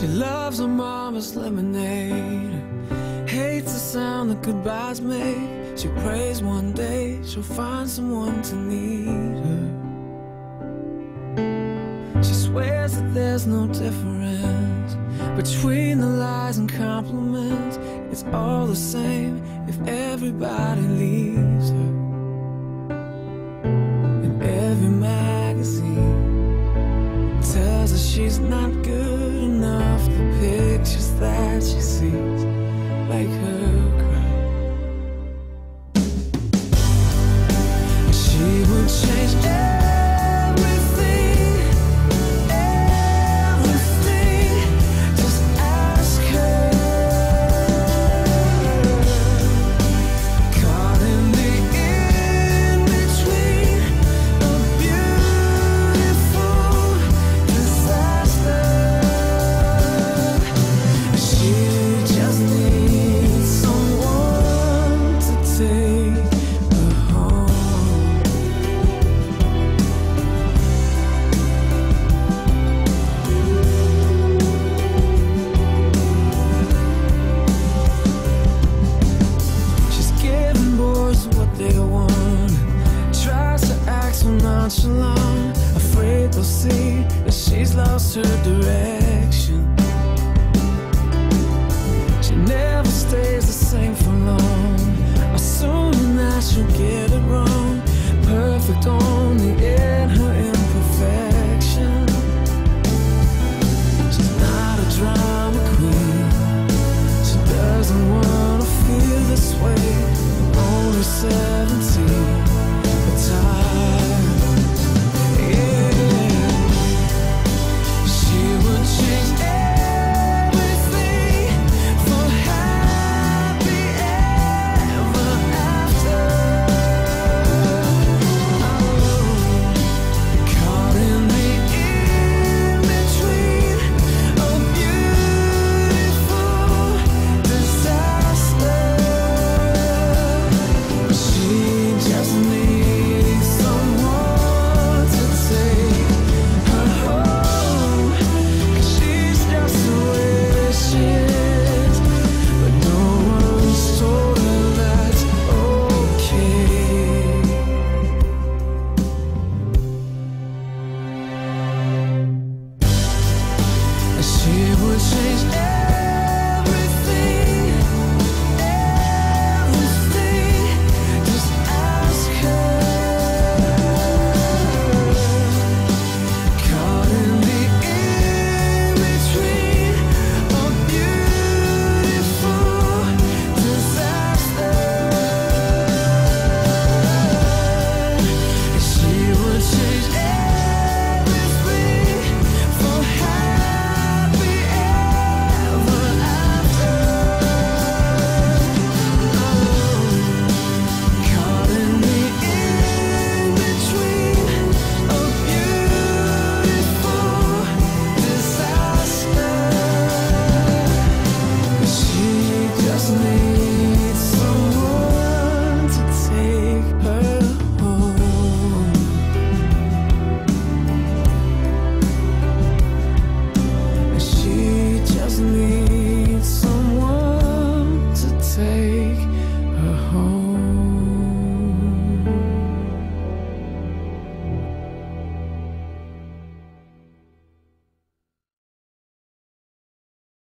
She loves her mama's lemonade. Hates the sound that goodbyes make. She prays one day she'll find someone to need her. She swears that there's no difference between the lies and compliments. It's all the same if everybody leaves her. She's not good enough. The pictures that she sees like her nonchalant. Afraid they'll see that she's lost her direction. She never stays the same for long. Assuming that she'll get it wrong. Perfect only in her imperfection. She's not a drama queen. She doesn't wanna feel this way. Only 17, but tired.